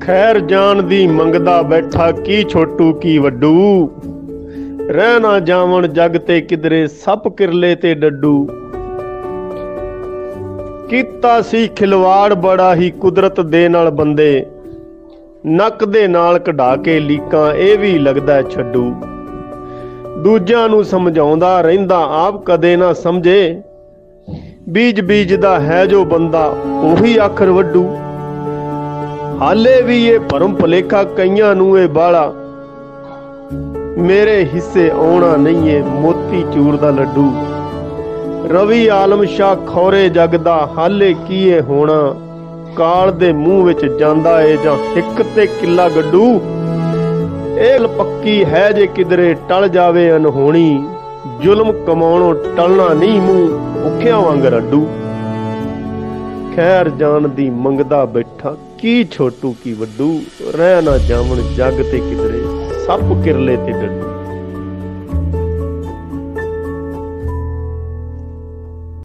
ਖੈਰ ਜਾਣ ਦੀ ਮੰਗਦਾ ਬੈਠਾ ਕੀ ਛੋਟੂ ਕੀ ਵੱਡੂ? ਰਹਿ ਨਾ ਜਾਵਣ ਜਗ ਤੇ ਕਿਧਰੇ ਸੱਪ ਕਿਰਲੇ ਤੇ ਡੱਡੂ। ਕੀਤਾ ਸੀ ਖਿਲਵਾੜ ਬੜਾ ਹੀ ਕੁਦਰਤ ਦੇ ਨਾਲ ਬੰਦੇ। ਨੱਕ ਦੇ ਨਾਲ ਕਢਾ ਕੇ ਲੀਕਾਂ, ਇਹ ਵੀ ਲੱਗਦਾ ਛੱਡੂ। ਦੂਜਿਆਂ ਨੂੰ ਸਮਝਾਉਂਦਾ ਰਹਿੰਦਾ ਆਪ ਕਦੇ ਨਾ ਸਮਝੇ। ਬੀਜ ਬੀਜ ਦਾ ਹੈ ਜੋ ਬੰਦਾ, ਉਹੀ ਆਖਰ ਵੱਡੂ। ਹਾਲੇ ਵੀ ਇਹ ਭਰਮ ਭਲੇਖਾ ਕਈਆਂ ਨੂੰ ਇਹ ਬਾਲਾ। ਮੇਰੇ ਹਿੱਸੇ ਆਉਣਾ ਨਹੀਂ ਏ ਮੋਤੀ ਚੂਰ ਦਾ ਲੱਡੂ। ਰਵੀ ਆਲਮ ਸ਼ਾ ਖੌਰੇ ਜਗ ਦਾ ਹਾਲੇ ਕੀ ਏ ਹੋਣਾ। ਕਾਲ ਦੇ ਮੂੰਹ ਵਿੱਚ ਜਾਂਦਾ ਏ ਜਾਂ ਹਿੱਕ ਤੇ ਕਿੱਲਾ ਗੱਡੂ। ਇਹ ਗੱਲ ਪੱਕੀ ਹੈ ਜੇ ਕਿਧਰੇ ਟਲ ਜਾਵੇ ਅਨਹੋਣੀ। ਜ਼ੁਲਮ ਕਮਾਉਣੋਂ ਟਲਣਾ ਨਹੀਂ ਮੂੰਹ ਭੁੱਖਿਆਂ ਵਾਂਗ ਰੱਡੂ। ਖੈਰ ਜਾਣ ਦੀ ਮੰਗਦਾ ਬੈਠਾ, ਕੀ ਛੋਟੂ ਕੀ ਵੱਡੂ, ਰਹਿ ਨਾ ਜਾਵਣ ਜੱਗ ਤੇ ਕਿਧਰੇ, ਸੱਪ ਕਿਰਲੇ ਤੇ ਡੱਡੂ।